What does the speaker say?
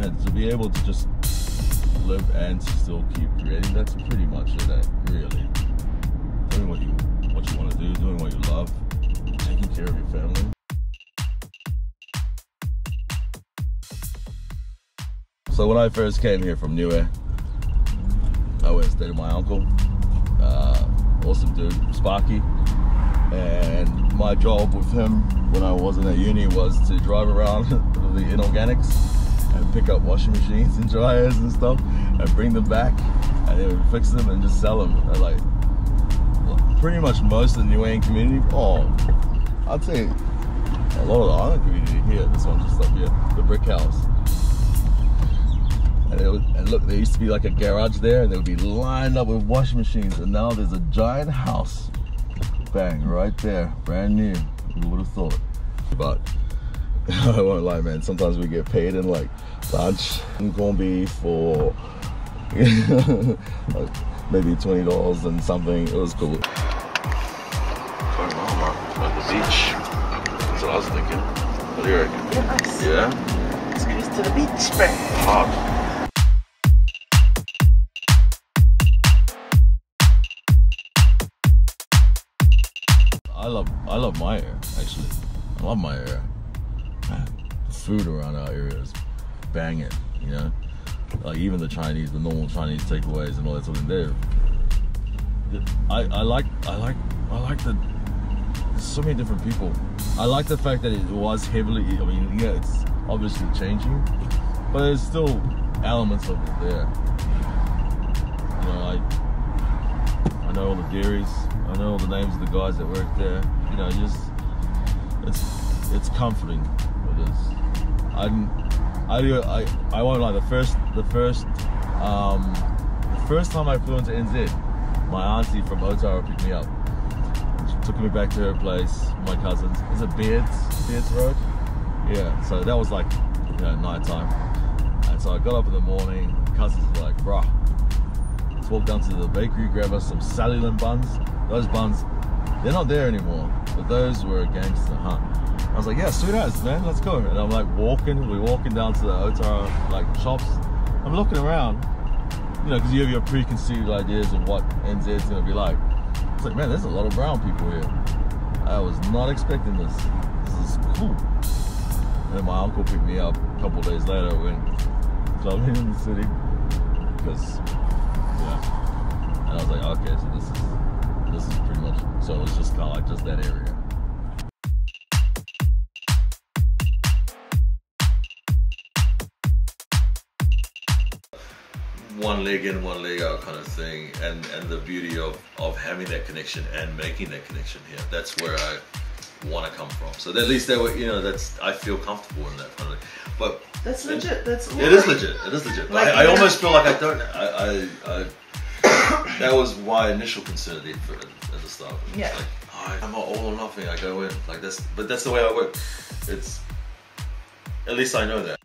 man, to be able to just live and still keep creating, that's pretty much it, eh, really. Doing what you what you want to do, doing what you love, taking care of your family. So when I first came here from Niue, I went and stayed with my uncle. Uh, awesome dude, Sparky. And my job with him when I wasn't at uni was to drive around the inorganics pick up washing machines and dryers and stuff and bring them back and then fix them and just sell them. And like pretty much most of the Niuean community, oh, I'd say a lot of the island community here, this one just up here, the brick house. And, was, and, look, there used to be like a garage there, and they would be lined up with washing machines. And now there's a giant house, bang, right there, brand new. Who would have I won't lie, man. Sometimes we get paid in like lunch and corned beef or like maybe twenty dollars and something. It was cool. At the beach. That's what I was thinking. What do you reckon? Yeah, nice. Yeah? Squeeze to the beach, man. Hot. I love I love my area actually. I love my area. Food around our area is banging, you know. Like even the Chinese, the normal Chinese takeaways and all that sort of there. I, I like I like I like the so many different people. I like the fact that it was heavily I mean, yeah, it's obviously changing, but there's still elements of it there. You know, I I know all the dairies, I know all the names of the guys that work there. You know, just it's it's comforting. It is. I I I I won't lie. The first the first um the first time I flew into NZ, my auntie from Otara picked me up. She took me back to her place. My cousins. Is it Bairds Bairds Road? Yeah. So that was like you know night time. And so I got up in the morning. Cousins were like, bruh, let's walk down to the bakery, grab us some Salilan buns. Those buns, they're not there anymore, but those were a gangster, huh? I was like, yeah, sweet as, man, let's go. And I'm like walking, we're walking down to the Otara like shops. I'm looking around, you know, because you have your preconceived ideas of what NZ is gonna be like. It's like, man, there's a lot of brown people here. I was not expecting this. This is cool. And then my uncle picked me up a couple days later when clubbing in the city because yeah. And I was like, okay, so this is so it was just kind of like just that area. One leg in, one leg out kind of thing, and and the beauty of of having that connection and making that connection here. That's where I want to come from. So at least that way, you know, that's I feel comfortable in that kind of. Thing. But That's legit. That's it is legit. It is legit. Like, I, I almost feel like I don't. I, I, I that was my initial concern at the start. Yeah. Like, oh, I'm not all or nothing. I go in like this, but that's the way I work. It's at least I know that.